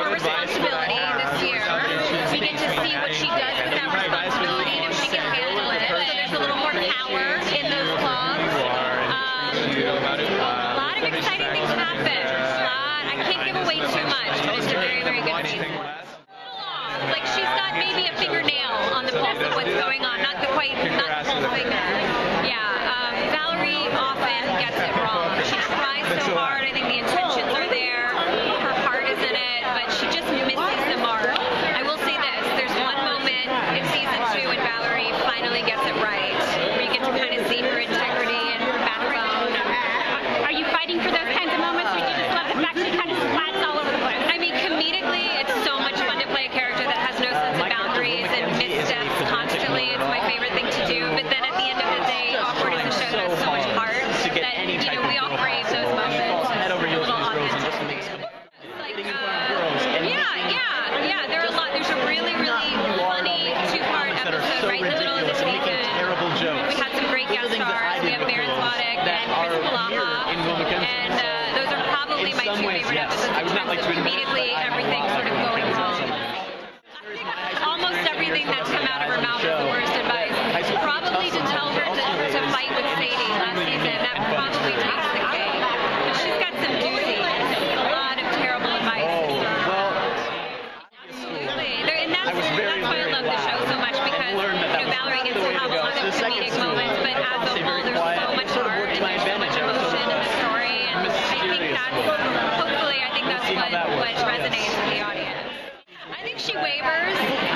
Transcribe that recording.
More responsibility this year. We get to see what she does with that responsibility and if she can handle it. So there's a little more power in those claws. Um, a lot of exciting things happen. A lot. I can't give away too much, but it's a very, very good season. Like she's got maybe a fingernail on the pulse of what's going on. Not the quite, not the whole thing. some ways, yes. I would not like to admit it, everything sort of going wrong. Almost everything that's come out of her mouth is the worst advice. Probably to tell her to, to fight with Sadie last season. That probably takes the cake. But she's got some doozy. A lot of terrible advice. Oh, well. Absolutely. And that's, that's why I love the show so much because you know, Valerie gets to resonates with the audience. I think she wavers.